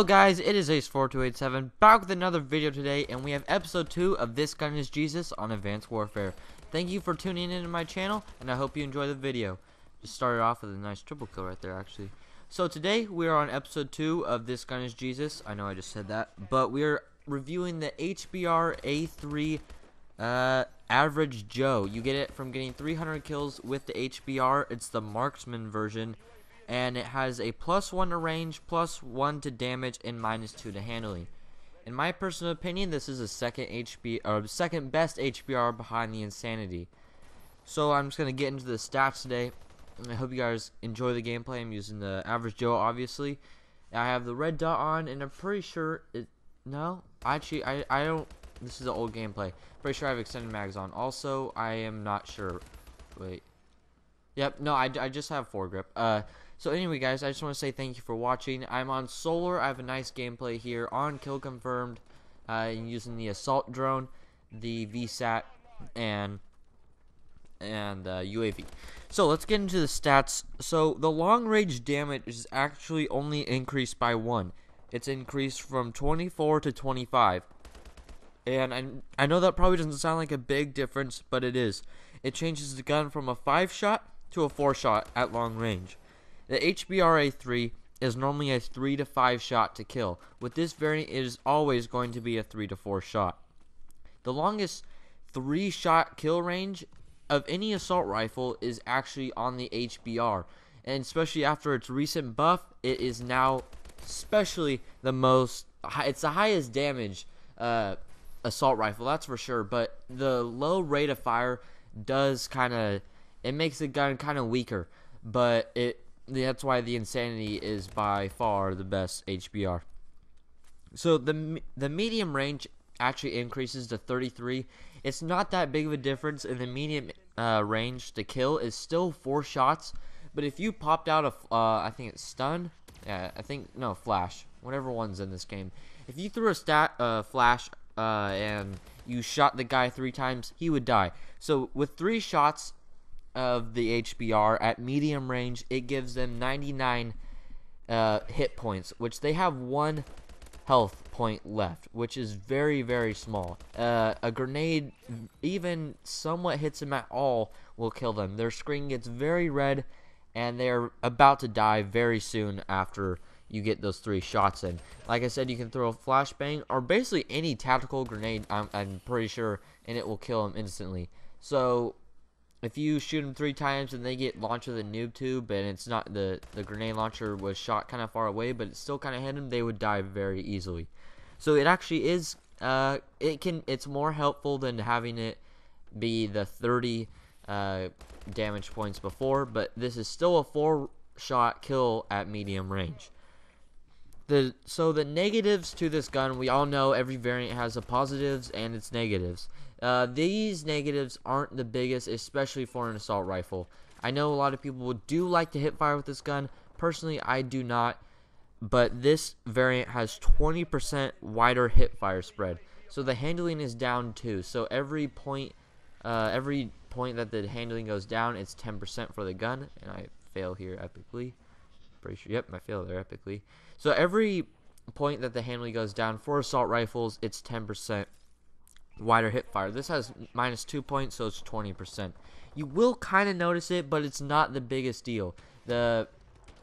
Hello guys, it is Ace4287 back with another video today and we have episode 2 of This Gun is Jesus on Advanced Warfare. Thank you for tuning in to my channel and I hope you enjoy the video. Just started off with a nice triple kill right there actually. So today we are on episode 2 of This Gun is Jesus. I know I just said that, but we are reviewing the HBR A3 uh, Average Joe. You get it from getting 300 kills with the HBR. It's the marksman version and it has a plus 1 to range, plus 1 to damage, and minus 2 to handling. In my personal opinion, this is the second HB or second best HBR behind the Insanity. So I'm just gonna get into the stats today. I hope you guys enjoy the gameplay. I'm using the average Joe, obviously. I have the red dot on, and I'm pretty sure it. No, actually, I I don't. This is the old gameplay. Pretty sure I have extended mags on. Also, I am not sure. Wait. Yep. No, I I just have foregrip. Uh. So anyway, guys, I just want to say thank you for watching. I'm on Solar. I have a nice gameplay here on Kill Confirmed uh, using the Assault Drone, the VSAT, and and uh, UAV. So let's get into the stats. So the long range damage is actually only increased by one. It's increased from 24 to 25. And I, I know that probably doesn't sound like a big difference, but it is. It changes the gun from a 5 shot to a 4 shot at long range. The HBRA3 is normally a 3 to 5 shot to kill. With this variant, it is always going to be a 3 to 4 shot. The longest 3 shot kill range of any assault rifle is actually on the HBR. And especially after its recent buff, it is now especially the most, it's the highest damage uh, assault rifle, that's for sure. But the low rate of fire does kind of, it makes the gun kind of weaker. But it that's why the Insanity is by far the best HBR. So the the medium range actually increases to 33. It's not that big of a difference in the medium uh, range to kill is still four shots. But if you popped out a, uh, I think it's stun, yeah, I think no flash, whatever one's in this game. If you threw a stat uh, flash uh, and you shot the guy three times, he would die. So with three shots, of the HBR at medium range, it gives them 99 uh, hit points, which they have one health point left, which is very, very small. Uh, a grenade, even somewhat hits them at all, will kill them. Their screen gets very red, and they're about to die very soon after you get those three shots in. Like I said, you can throw a flashbang or basically any tactical grenade, I'm, I'm pretty sure, and it will kill them instantly. So if you shoot them three times and they get launched with a noob tube and it's not the the grenade launcher was shot kind of far away but it still kind of hit them they would die very easily. So it actually is uh it can it's more helpful than having it be the 30 uh damage points before but this is still a four shot kill at medium range. The so the negatives to this gun we all know every variant has the positives and its negatives uh, these negatives aren't the biggest, especially for an assault rifle. I know a lot of people do like to hip fire with this gun. Personally, I do not. But this variant has 20% wider hip fire spread. So the handling is down too. So every point, uh, every point that the handling goes down, it's 10% for the gun. And I fail here epically. Pretty sure. Yep, I fail there epically. So every point that the handling goes down for assault rifles, it's 10% wider hip fire. This has minus 2 points, so it's 20%. You will kind of notice it, but it's not the biggest deal. The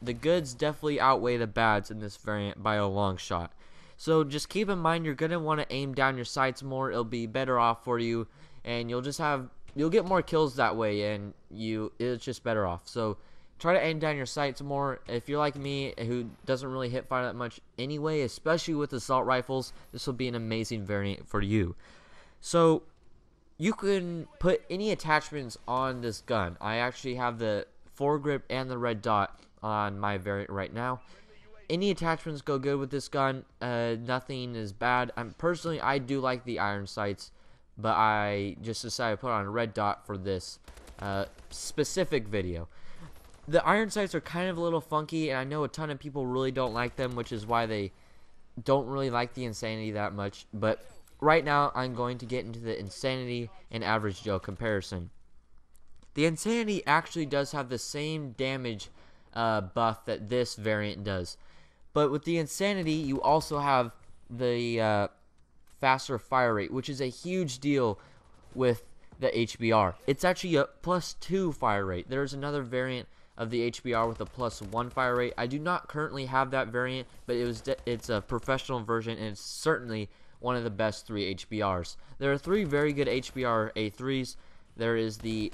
the goods definitely outweigh the bads in this variant by a long shot. So just keep in mind you're going to want to aim down your sights more. It'll be better off for you and you'll just have you'll get more kills that way and you it's just better off. So try to aim down your sights more. If you're like me who doesn't really hip fire that much anyway, especially with assault rifles, this will be an amazing variant for you. So you can put any attachments on this gun. I actually have the foregrip and the red dot on my variant right now. Any attachments go good with this gun. Uh, nothing is bad. I'm personally I do like the iron sights, but I just decided to put on a red dot for this uh, specific video. The iron sights are kind of a little funky, and I know a ton of people really don't like them, which is why they don't really like the Insanity that much. But right now I'm going to get into the Insanity and Average Joe comparison. The Insanity actually does have the same damage uh, buff that this variant does. But with the Insanity, you also have the uh, faster fire rate, which is a huge deal with the HBR. It's actually a plus 2 fire rate. There's another variant of the HBR with a plus 1 fire rate. I do not currently have that variant, but it was it's a professional version and it's certainly one of the best 3 HBRs. There are 3 very good HBR A3s. There is the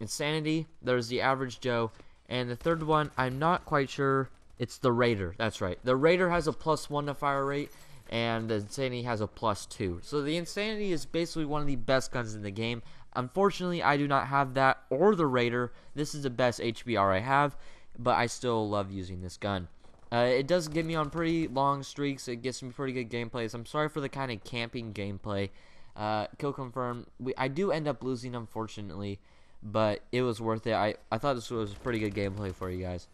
Insanity, there's the Average Joe, and the third one, I'm not quite sure. It's the Raider. That's right. The Raider has a plus 1 to fire rate, and the Insanity has a plus 2. So the Insanity is basically one of the best guns in the game. Unfortunately, I do not have that or the Raider. This is the best HBR I have, but I still love using this gun. Uh, it does get me on pretty long streaks. It gets me pretty good gameplays. I'm sorry for the kind of camping gameplay. Uh, kill confirm. We, I do end up losing, unfortunately, but it was worth it. I, I thought this was pretty good gameplay for you guys.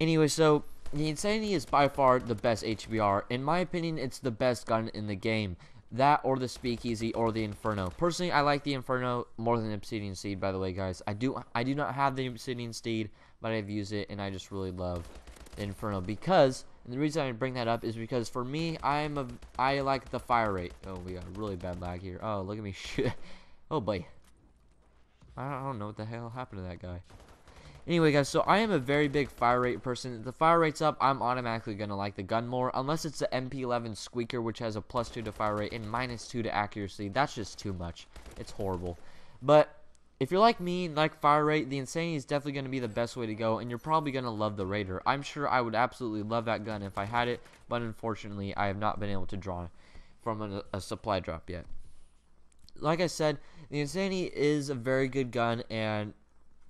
Anyway, so the Insanity is by far the best HBR. In my opinion, it's the best gun in the game. That or the Speakeasy or the Inferno. Personally, I like the Inferno more than Obsidian Steed, by the way, guys. I do I do not have the Obsidian Steed, but I've used it, and I just really love Inferno. Because, and the reason I bring that up is because for me, I'm a, I like the fire rate. Oh, we got really bad lag here. Oh, look at me oh, boy. I don't know what the hell happened to that guy. Anyway, guys, so I am a very big fire rate person. The fire rate's up, I'm automatically going to like the gun more. Unless it's the MP11 Squeaker, which has a plus 2 to fire rate and minus 2 to accuracy. That's just too much. It's horrible. But if you're like me, like fire rate, the Insanity is definitely going to be the best way to go, and you're probably going to love the Raider. I'm sure I would absolutely love that gun if I had it, but unfortunately, I have not been able to draw from a, a supply drop yet. Like I said, the Insanity is a very good gun, and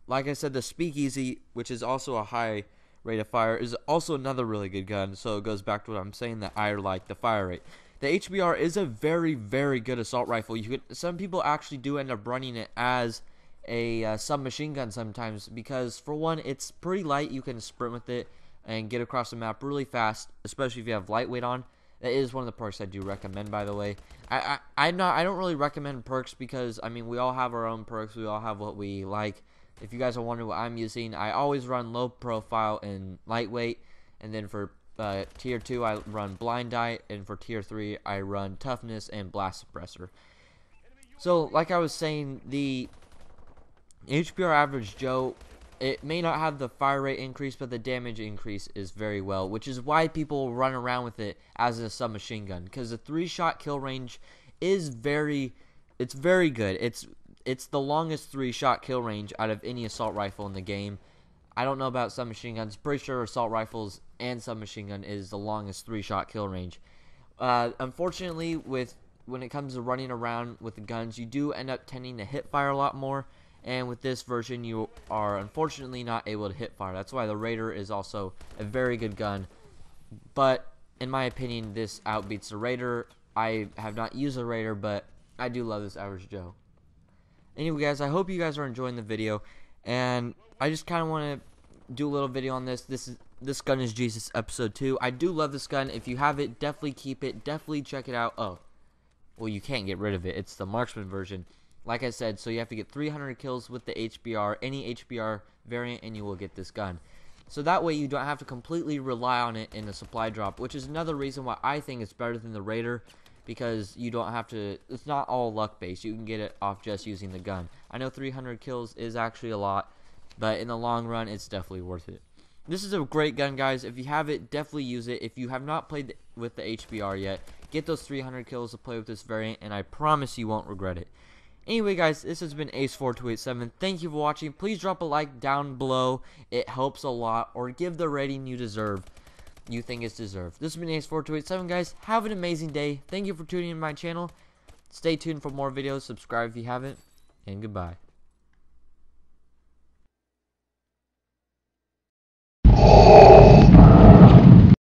like I said, the Speakeasy, which is also a high rate of fire, is also another really good gun. So it goes back to what I'm saying that I like the fire rate. The HBR is a very, very good assault rifle. You could some people actually do end up running it as a uh, submachine gun sometimes because for one, it's pretty light. You can sprint with it and get across the map really fast, especially if you have lightweight on. That is one of the perks I do recommend, by the way. I, I I'm not I don't really recommend perks because I mean we all have our own perks. We all have what we like. If you guys are wondering what I'm using, I always run low profile and lightweight, and then for uh, tier 2 I run blind eye. and for tier 3 I run toughness and blast suppressor. So, like I was saying, the HBR average Joe, it may not have the fire rate increase, but the damage increase is very well, which is why people run around with it as a submachine gun, because the three-shot kill range is very, it's very good. It's it's the longest three shot kill range out of any assault rifle in the game. I don't know about submachine guns. Pretty sure assault rifles and submachine gun is the longest three shot kill range. Uh, unfortunately, with when it comes to running around with the guns, you do end up tending to hip fire a lot more. And with this version, you are unfortunately not able to hip fire. That's why the Raider is also a very good gun. But in my opinion, this outbeats the Raider. I have not used the Raider, but I do love this Average Joe. Anyway, guys, I hope you guys are enjoying the video, and I just kind of want to do a little video on this. This is this gun is Jesus episode 2. I do love this gun. If you have it, definitely keep it. Definitely check it out. Oh, well, you can't get rid of it. It's the marksman version. Like I said, so you have to get 300 kills with the HBR, any HBR variant, and you will get this gun. So that way you don't have to completely rely on it in a supply drop, which is another reason why I think it's better than the Raider because you don't have to it's not all luck based you can get it off just using the gun. I know 300 kills is actually a lot but in the long run it's definitely worth it. This is a great gun guys. If you have it definitely use it. If you have not played with the hbr yet get those 300 kills to play with this variant and i promise you won't regret it Anyway, guys, this has been Ace4287. Thank you for watching. Please drop a like down below. It helps a lot. Or give the rating you deserve you think is deserved. This has been Ace4287, guys. Have an amazing day. Thank you for tuning in my channel. Stay tuned for more videos. Subscribe if you haven't. And goodbye.